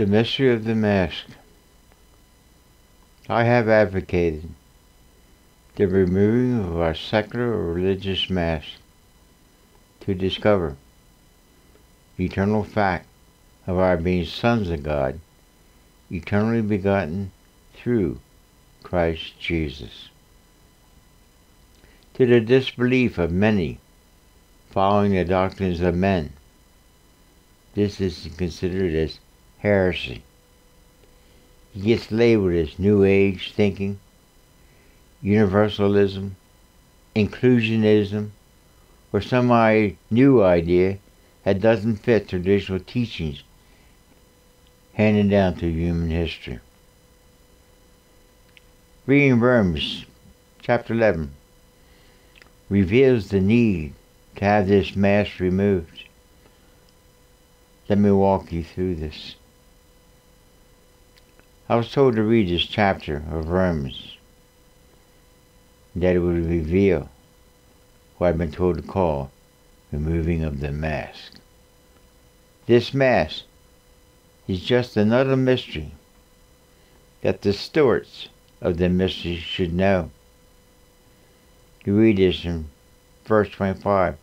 The mystery of the mask. I have advocated the removing of our secular or religious mask to discover the eternal fact of our being sons of God, eternally begotten through Christ Jesus. To the disbelief of many following the doctrines of men, this is considered as heresy. He gets labeled as New Age thinking, universalism, inclusionism, or some new idea that doesn't fit traditional teachings handed down through human history. Reading Romans chapter 11 reveals the need to have this mask removed. Let me walk you through this. I was told to read this chapter of Romans, that it would reveal what I've been told to call removing of the mask. This mask is just another mystery that the stewards of the mystery should know. You read this in verse 25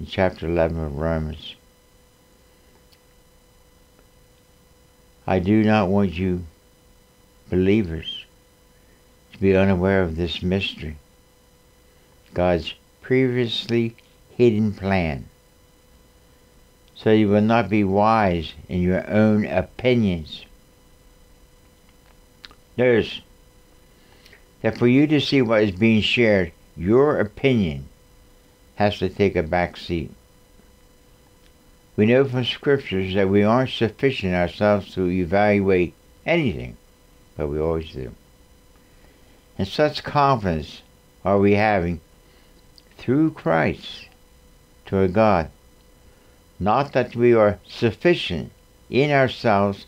in chapter 11 of Romans. I do not want you, believers, to be unaware of this mystery. God's previously hidden plan. So you will not be wise in your own opinions. Notice that for you to see what is being shared, your opinion has to take a back seat. We know from scriptures that we aren't sufficient ourselves to evaluate anything, but we always do. And such confidence are we having through Christ toward God. Not that we are sufficient in ourselves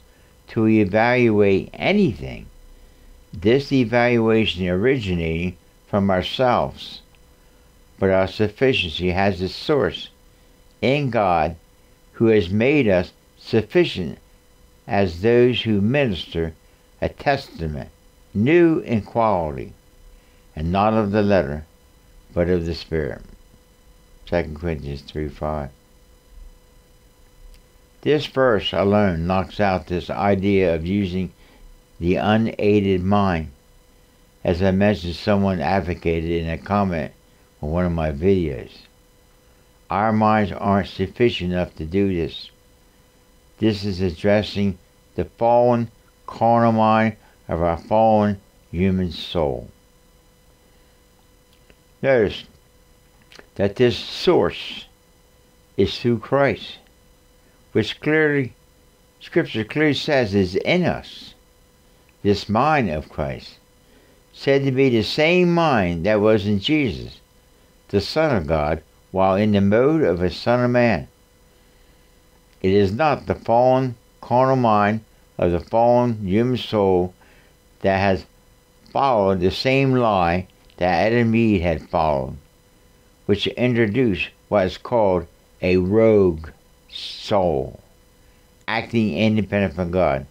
to evaluate anything. This evaluation originating from ourselves, but our sufficiency has its source in God who has made us sufficient as those who minister a testament, new in quality, and not of the letter, but of the Spirit. 2 Corinthians 3 5. This verse alone knocks out this idea of using the unaided mind. As I mentioned, someone advocated in a comment on one of my videos. Our minds aren't sufficient enough to do this. This is addressing the fallen carnal mind of our fallen human soul. Notice that this source is through Christ, which clearly, Scripture clearly says is in us. This mind of Christ, said to be the same mind that was in Jesus, the Son of God, while in the mode of a son of man. It is not the fallen carnal mind of the fallen human soul that has followed the same lie that Adam and Eve had followed, which introduced what is called a rogue soul, acting independent from God,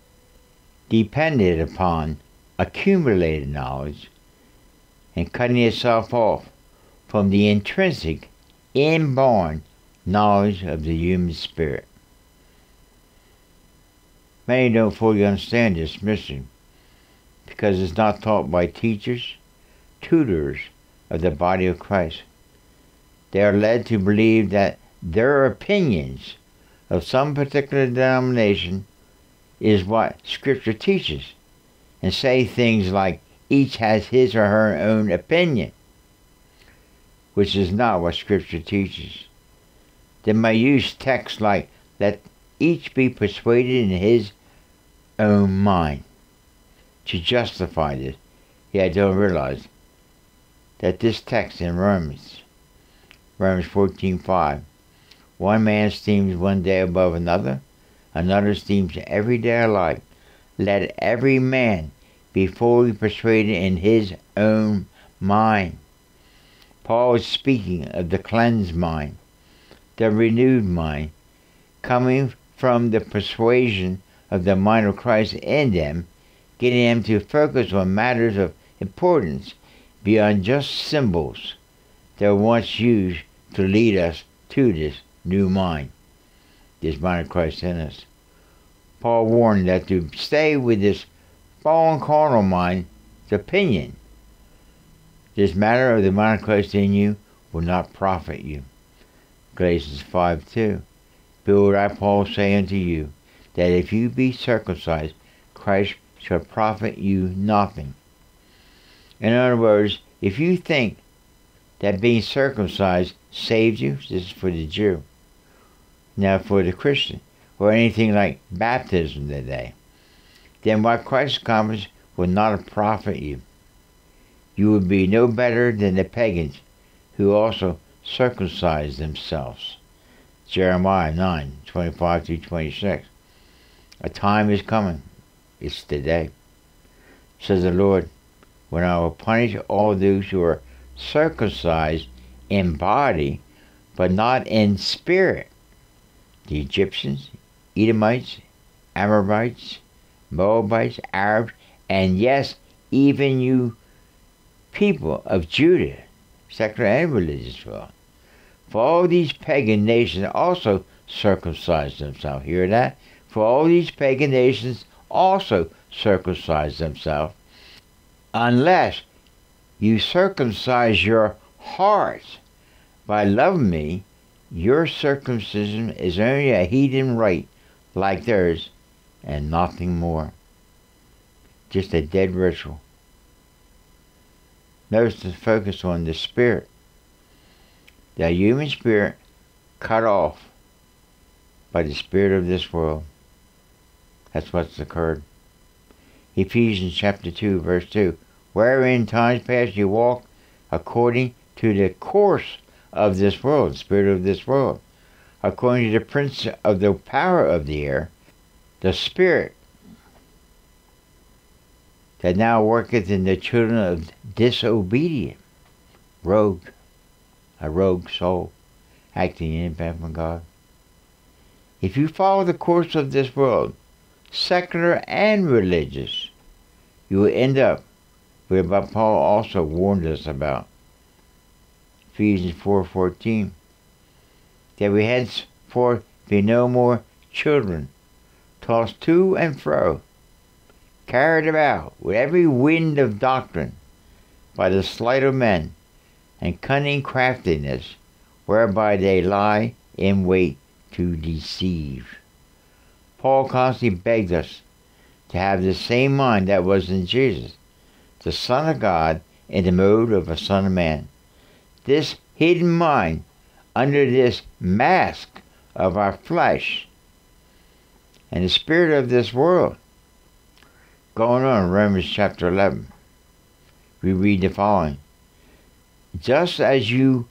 dependent upon accumulated knowledge and cutting itself off from the intrinsic inborn knowledge of the human spirit. Many don't fully understand this mystery because it's not taught by teachers, tutors of the body of Christ. They are led to believe that their opinions of some particular denomination is what Scripture teaches and say things like each has his or her own opinion which is not what Scripture teaches. They may use texts like, let each be persuaded in his own mind to justify this. Yet don't realize that this text in Romans, Romans 14.5, one man esteems one day above another, another esteems every day alike. Let every man be fully persuaded in his own mind. Paul is speaking of the cleansed mind, the renewed mind, coming from the persuasion of the mind of Christ in them, getting them to focus on matters of importance beyond just symbols that were once used to lead us to this new mind, this mind of Christ in us. Paul warned that to stay with this fallen carnal mind, the opinion, this matter of the mind Christ in you will not profit you. Galatians 5 2. Behold, I, Paul, say unto you, that if you be circumcised, Christ shall profit you nothing. In other words, if you think that being circumcised saves you, this is for the Jew. Now for the Christian, or anything like baptism today, then what Christ accomplished will not profit you. You would be no better than the pagans who also circumcised themselves. Jeremiah 9, 25 through 26. A time is coming. It's today. Says the Lord, when I will punish all those who are circumcised in body, but not in spirit. The Egyptians, Edomites, Amorites, Moabites, Arabs, and yes, even you people of Judah, and religious world. For all these pagan nations also circumcised themselves. Hear that? For all these pagan nations also circumcised themselves, unless you circumcise your hearts by loving me, your circumcision is only a heathen rite like theirs and nothing more. Just a dead ritual. Notice the focus on the spirit. The human spirit cut off by the spirit of this world. That's what's occurred. Ephesians chapter 2, verse 2. Wherein times past you walked according to the course of this world, spirit of this world, according to the prince of the power of the air, the spirit that now worketh in the children of disobedience, rogue, a rogue soul, acting independent from God. If you follow the course of this world, secular and religious, you will end up with what Paul also warned us about. Ephesians 4.14 That we henceforth be no more children, tossed to and fro, carried about with every wind of doctrine by the sleight of men and cunning craftiness, whereby they lie in wait to deceive. Paul constantly begged us to have the same mind that was in Jesus, the Son of God in the mode of a Son of Man. This hidden mind under this mask of our flesh and the spirit of this world. Going on in Romans chapter 11, we read the following Just as you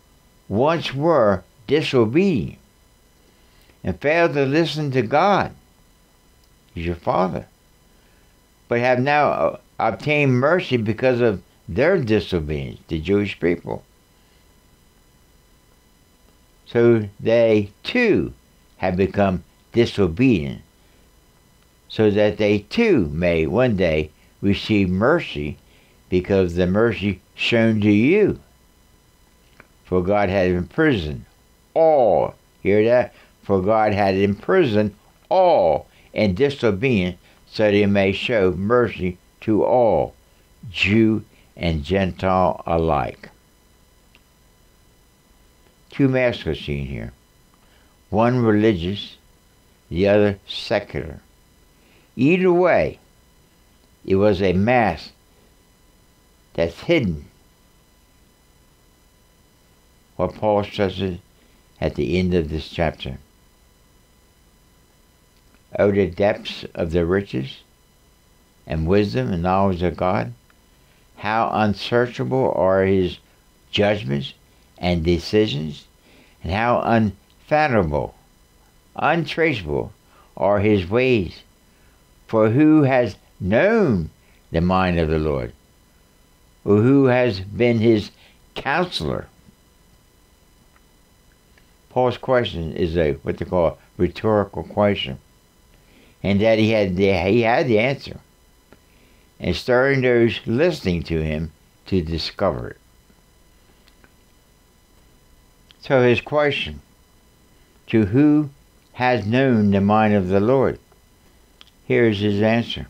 once were disobedient and failed to listen to God, He's your Father, but have now uh, obtained mercy because of their disobedience, the Jewish people. So they too have become disobedient, so that they too may one day receive mercy because of the mercy shown to you. For God had imprisoned all, hear that? For God had imprisoned all in disobedience so that he may show mercy to all, Jew and Gentile alike. Two masks are seen here. One religious, the other secular. Either way, it was a mass that's hidden. What Paul stresses at the end of this chapter. Oh, the depths of the riches and wisdom and knowledge of God. How unsearchable are his judgments and decisions, and how unfathomable, untraceable are his ways. For who has known the mind of the Lord? Or who has been his counselor? Paul's question is a what they call rhetorical question and that he had the, he had the answer, and stirring those listening to him to discover it. So his question, to who has known the mind of the Lord? Here's his answer.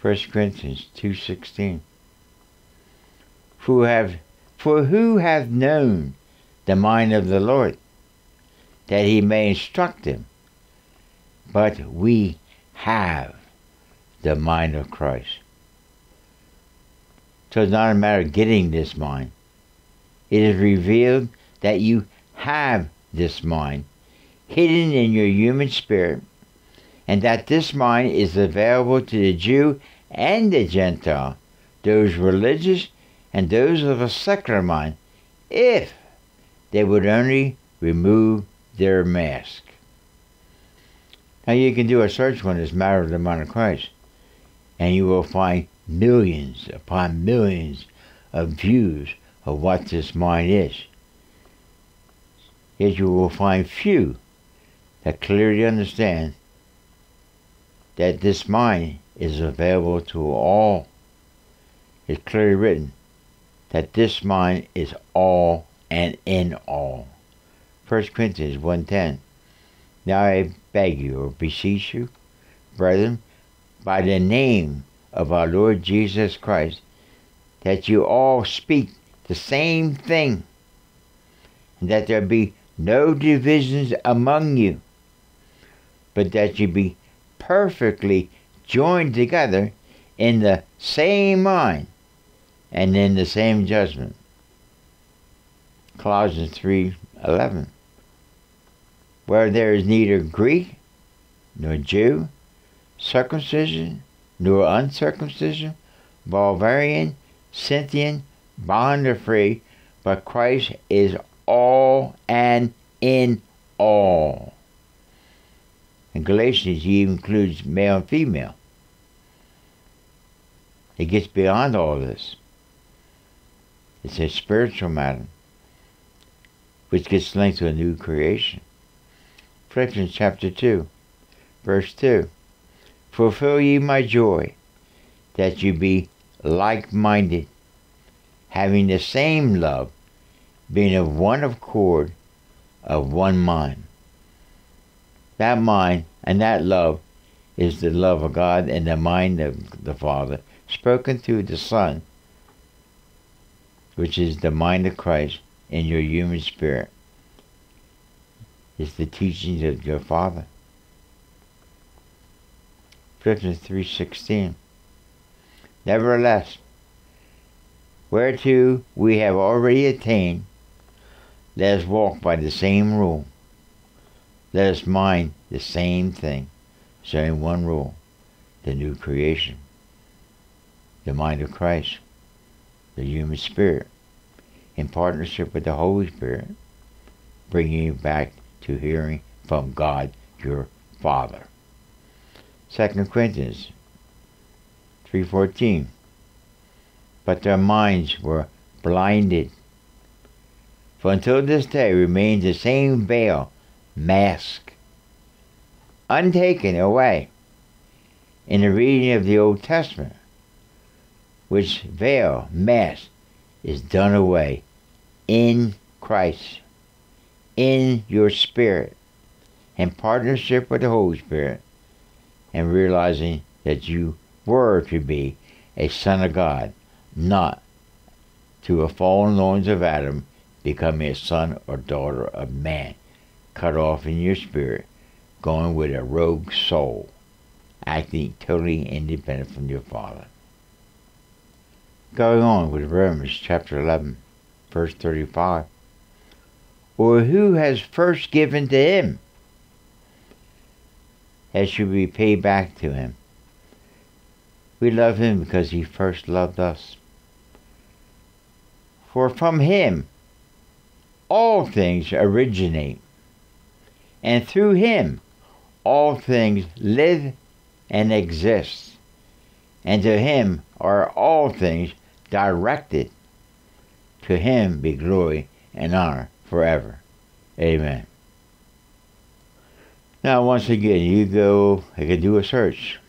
1 Corinthians 2.16 For, have, for who hath known the mind of the Lord, that he may instruct him? But we have the mind of Christ. So it's not a matter of getting this mind. It is revealed that you have this mind hidden in your human spirit, and that this mind is available to the Jew and the Gentile, those religious and those of a secular mind, if they would only remove their mask. Now you can do a search on this matter of the mind of Christ, and you will find millions upon millions of views of what this mind is yet you will find few that clearly understand that this mind is available to all. It's clearly written that this mind is all and in all. 1 Corinthians 1.10 Now I beg you or beseech you, brethren, by the name of our Lord Jesus Christ, that you all speak the same thing, and that there be no divisions among you, but that you be perfectly joined together in the same mind and in the same judgment. Colossians 3:11 Where there is neither Greek nor Jew, circumcision nor uncircumcision, barbarian, Scythian, bond or free, but Christ is all and in all. In Galatians, he includes male and female. It gets beyond all this. It's a spiritual matter, which gets linked to a new creation. Philippians chapter 2, verse 2. Fulfill ye my joy, that you be like minded, having the same love being of one accord, of one mind. That mind and that love is the love of God and the mind of the Father, spoken through the Son, which is the mind of Christ in your human spirit. It's the teachings of your Father. Philippians 3.16 Nevertheless, whereto we have already attained, let us walk by the same rule. Let us mind the same thing, saying one rule, the new creation, the mind of Christ, the human spirit, in partnership with the Holy Spirit, bringing you back to hearing from God your Father. 2 Corinthians 3.14 But their minds were blinded. For until this day remains the same veil, mask, untaken away in the reading of the Old Testament, which veil, mask, is done away in Christ, in your spirit, in partnership with the Holy Spirit, and realizing that you were to be a son of God, not to a fallen loins of Adam becoming a son or daughter of man, cut off in your spirit, going with a rogue soul, acting totally independent from your Father. Going on with Romans chapter 11, verse 35. Or who has first given to him? That should be paid back to him. We love him because he first loved us. For from him all things originate, and through him all things live and exist, and to him are all things directed. To him be glory and honor forever. Amen. Now, once again, you go, I can do a search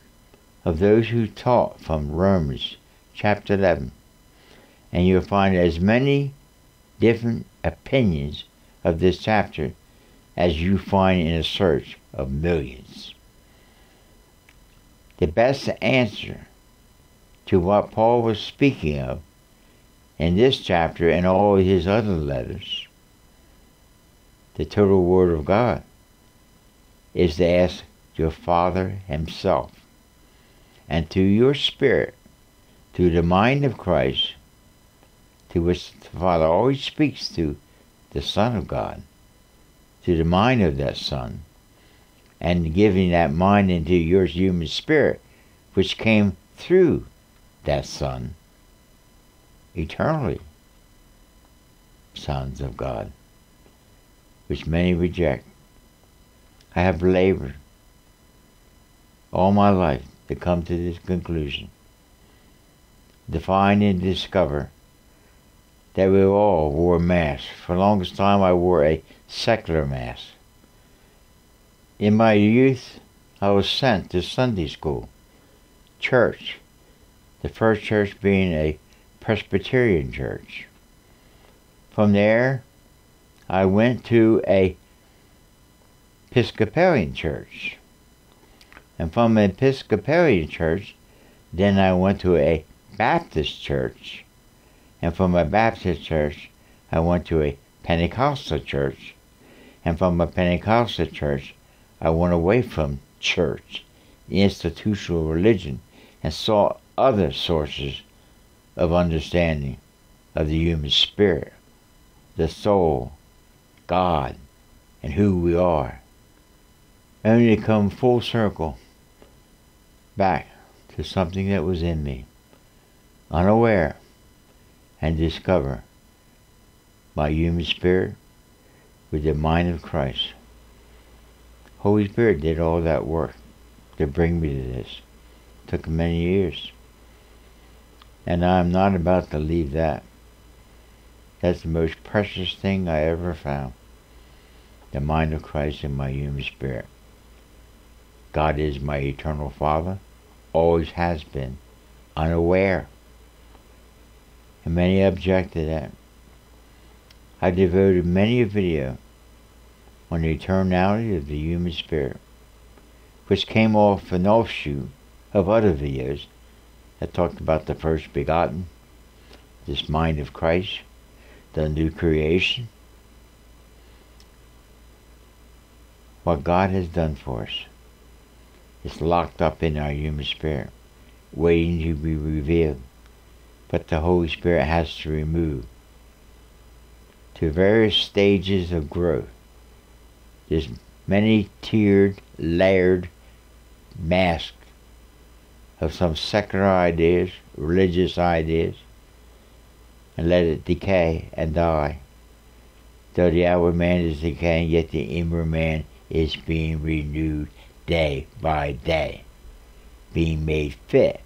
of those who taught from Romans chapter 11, and you'll find as many different opinions of this chapter as you find in a search of millions. The best answer to what Paul was speaking of in this chapter and all his other letters, the total Word of God, is to ask your Father Himself and to your spirit, to the mind of Christ, to which the Father always speaks to the Son of God, to the mind of that Son, and giving that mind into your human spirit, which came through that Son eternally. Sons of God, which many reject. I have labored all my life to come to this conclusion. Define and discover that we all wore masks. For the longest time I wore a secular mask. In my youth, I was sent to Sunday school, church, the first church being a Presbyterian church. From there, I went to a Episcopalian church. And from an Episcopalian church, then I went to a Baptist church. And from a Baptist church, I went to a Pentecostal church. And from a Pentecostal church, I went away from church, institutional religion, and saw other sources of understanding of the human spirit, the soul, God, and who we are. Only to come full circle back to something that was in me, unaware, and discover my human spirit with the mind of Christ. Holy Spirit did all that work to bring me to this. It took many years. And I'm not about to leave that. That's the most precious thing I ever found. The mind of Christ in my human spirit. God is my eternal Father, always has been, unaware. And many object to that. I devoted many a video on the eternality of the human spirit, which came off an offshoot of other videos that talked about the first begotten, this mind of Christ, the new creation, what God has done for us is locked up in our human spirit, waiting to be revealed. But the Holy Spirit has to remove to various stages of growth. There's many tiered, layered, masked of some secular ideas, religious ideas, and let it decay and die. Though the outward man is decaying, yet the inward man is being renewed day by day, being made fit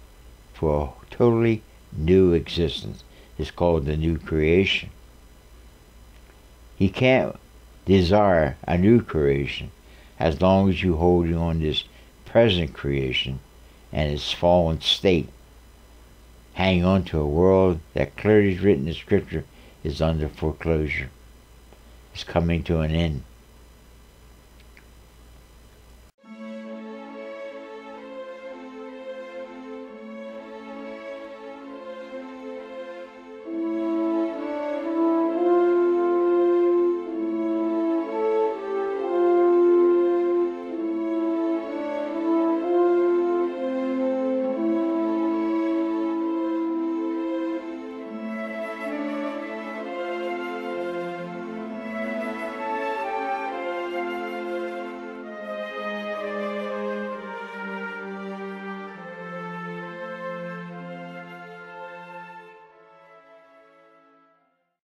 for a totally new existence. It's called the new creation. He can't desire a new creation as long as you hold on this present creation and its fallen state, Hang on to a world that clearly is written in Scripture is under foreclosure. It's coming to an end.